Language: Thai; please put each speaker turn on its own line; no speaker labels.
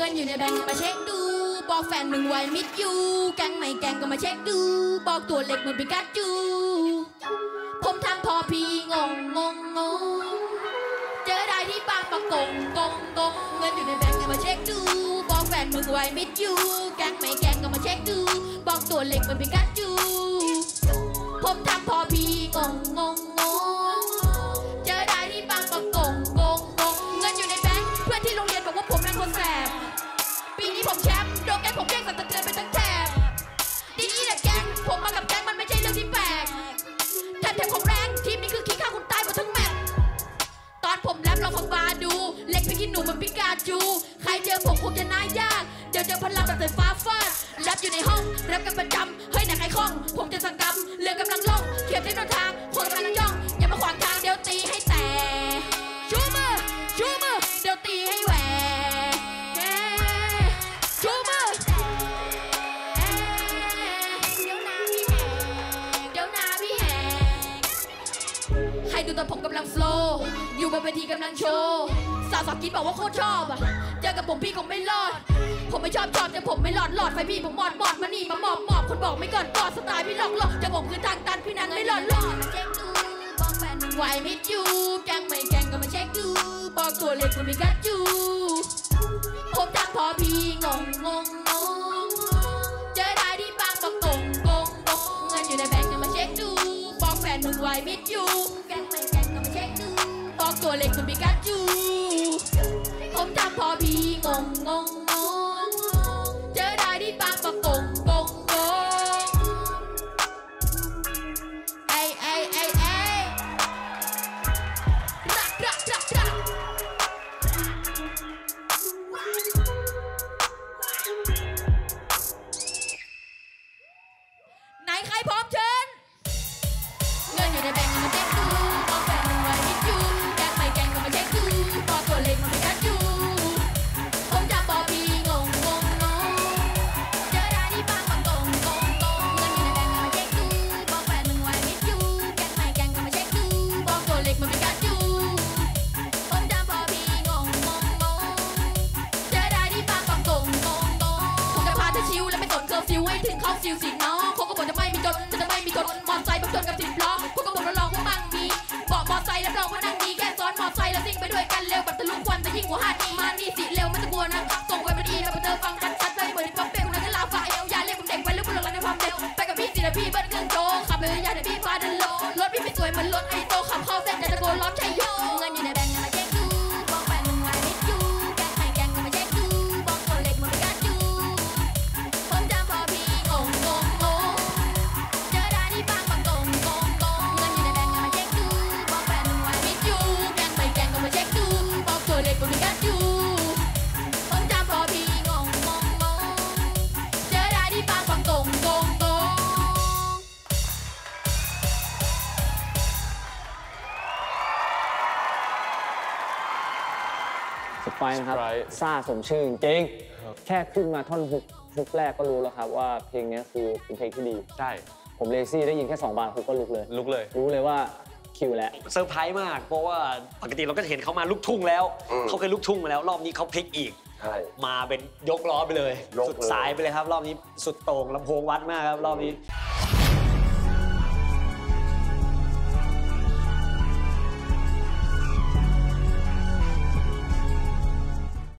เงินอยู่ในแบงก์มาเช็คดู บอกแฟนมึงไว้มิดยูแกงไม่แกงก็มาเช็คดู บอกตัวเล็กเหมือนปิกัดจู ผมทำพอพี่งงงงงงเจอได้ที่บางประกงกงกงเงินอยู่ในแบงก์มาเช็คดู บอกแฟนมึงไว้มิดยูแกงไม่แกงก็มาเช็คดู บอกตัวเล็กเหมือนปิกัดจู ผมทำพอพี่ จู ใครเจอผมคงจะน่ายาก เดี๋ยวเจอพลังแบบสายฟ้าฟาดแรปอยู่ในห้องแรปกันประจำเฮ้ยไหนใครคล่อง ผมจะสังกำเรือกำลังล่อง เขียบเส้นทาง คนกำลังย่อง อย่ามาขวางทางเดี๋ยวตีให้แตกชูมือชูมือเดี๋ยวตีให้แหวกชูมือเดี๋ยวนาพี่แหกเดี๋ยวนาพี่แหกให้ดูตอนผมกำลังโฟล์อยู่บนเวทีกำลังโชว์ สาวสาวกินบอกว่าโคตรชอบอะเจอกับผมพี่คงไม่รอด ผมไม่ชอบชอบแต่ผมไม่หลอดหลอดไฟพี่ผมมอดมอดมานี่มาหมอบหมอบคนบอกไม่ก่อนกอดสไตล์พี่หลอกหลอกจะผมคือทางตันพี่นันไม่หลอดหลอดเช็คดูบอกแฟนมึงไหวมิดยูแกงไม่แกงก็มาเช็คดูบอกตัวเล็กมันมีกัดจูผมทำพอพี่งงงงงงเจอได้ที่บางประกงกงกงเงินอยู่ในแบงก์ก็มาเช็คดูบอกแฟนมึงไว้มิดยูแกงไม่แกงก็มาเช็คดูบอกตัวเล็กมันมีกัดจู ผมทำพอพี่งงงงงง ถึงเข้าซิวสิน้องเขาก็บอกจะไม่มีจนจะไม่มีจนมอไซค์บังจนกับสิบล้อเขาก็บอกรับรองว่ามั่งมีบอกมอไซค์รับรองว่านั่งดีแค่ซ้อนมอไซค์แล้วซิ่งไปด้วยกันเร็วแบบทะลุควันแต่ยิ่งกว่าฮันมานี่สิเร็วไม่ต้องกลัวนะส่งไว้มันดีนะเจอฟังชัดชัดเหมือนป๊อปเป้คนนั้นก็ลาฟ้าเอวยาเรียกผมเด็กไปลูกไปหลงในความเร็วไปกับพี่สินะพี่เบิ้ลเครื่องโจขับไปยอยาเดี๋ยวพี่ฟาดันโล Sprite นะค
รับ
Sprite
ซ่าสมชื่อจริงๆแค่ขึ้นมาท่อน hook hook แรกก็รู้แล้วครับว่าเพลงนี้คือเป็นเพลงที่ดี
ใช่
ผมเลซี่ได้ยินแค่ 2 bar hook ก็ลุกเลย
ลุกเลย
รู้เลยว่าคิวแล้ว
เซอร์ไพรส์มาก เพราะว่าปกติเราก็จะเห็นเขามาลูกทุ่งแล้วเขาเคยลูกทุ่งมาแล้ว รอบนี้เขาพลิกอีก
ใช่
มาเป็นยกล้อไปเลย
ยกเลย
สุดสายไปเลยครับ รอบนี้สุดโต่งลำโพงวัดมากครับ รอบนี้
ใ